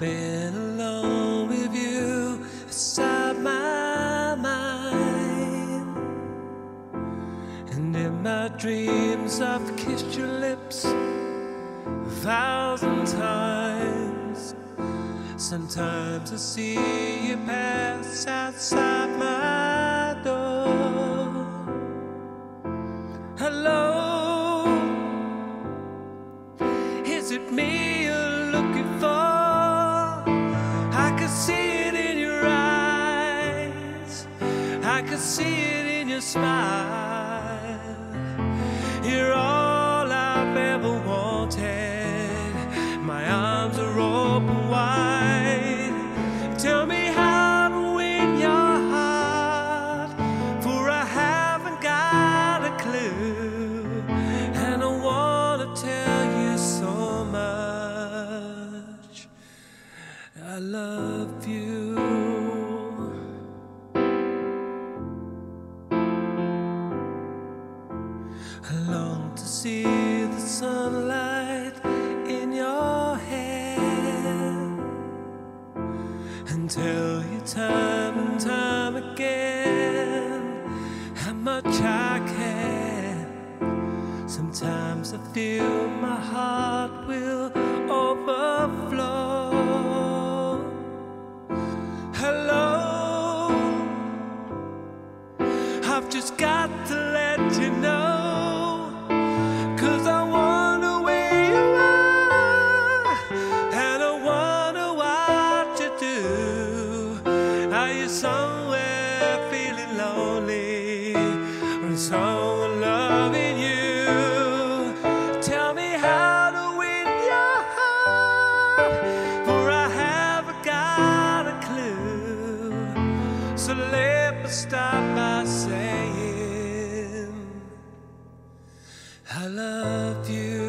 been alone with you inside my mind. And in my dreams, I've kissed your lips a thousand times. Sometimes I see you pass outside my I could see it in your smile. I long to see the sunlight in your hair and tell you time and time again how much I care. Sometimes I feel my heart somewhere feeling lonely? Or someone loving you? Tell me how to win your heart. For I haven't got a clue. So let me start by saying I love you.